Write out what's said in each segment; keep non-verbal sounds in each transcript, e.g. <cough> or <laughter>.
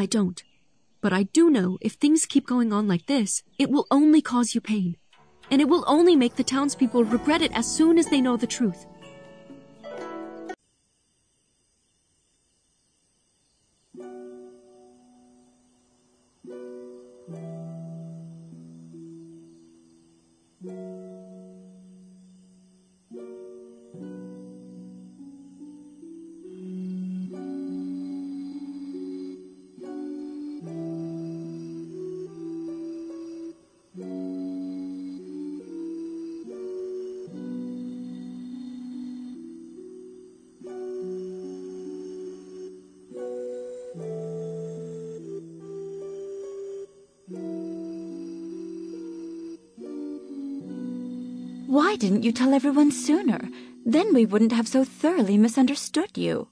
I don't. But I do know if things keep going on like this, it will only cause you pain. And it will only make the townspeople regret it as soon as they know the truth. Why didn't you tell everyone sooner? Then we wouldn't have so thoroughly misunderstood you.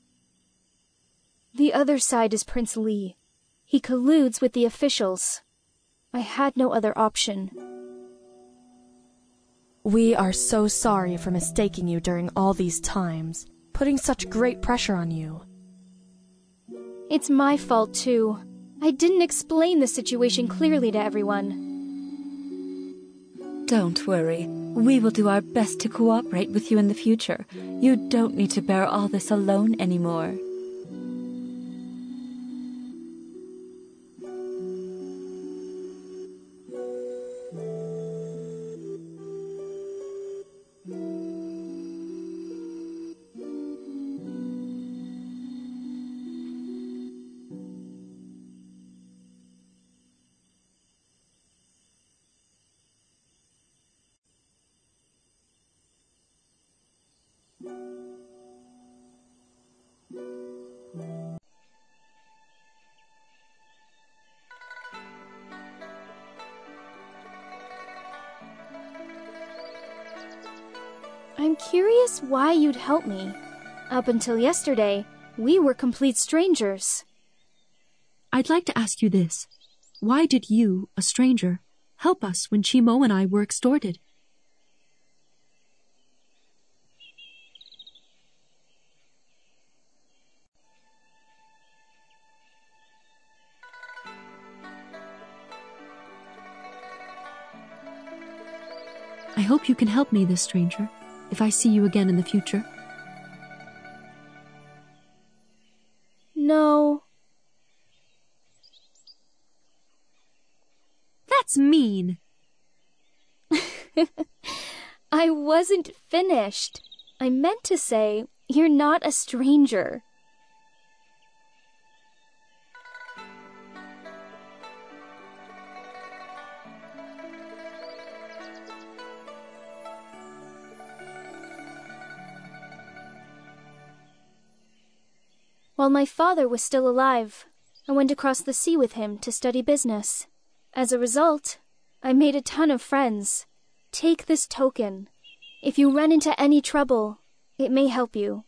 The other side is Prince Li. He colludes with the officials. I had no other option. We are so sorry for mistaking you during all these times, putting such great pressure on you. It's my fault, too. I didn't explain the situation clearly to everyone. Don't worry. We will do our best to cooperate with you in the future. You don't need to bear all this alone anymore. I'm curious why you'd help me. Up until yesterday, we were complete strangers. I'd like to ask you this. Why did you, a stranger, help us when Chimo and I were extorted? I hope you can help me, this stranger, if I see you again in the future. No. That's mean. <laughs> I wasn't finished. I meant to say, you're not a stranger. While my father was still alive, I went across the sea with him to study business. As a result, I made a ton of friends. Take this token. If you run into any trouble, it may help you.